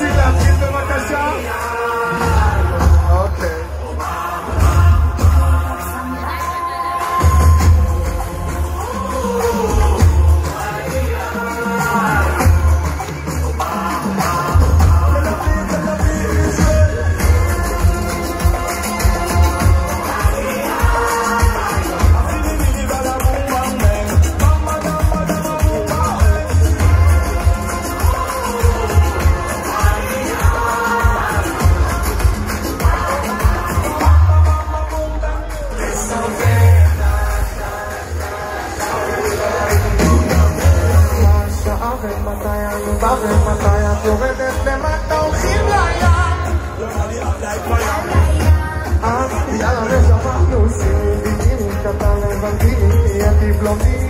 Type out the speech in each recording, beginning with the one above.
Sila, Sila, Matasha. saben mata ya, no saben mata ya, sobre desde mata un gila ya. Ah, ya la reza más no sé, bikini, catalán, bandini, y a ti blondini.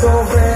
so very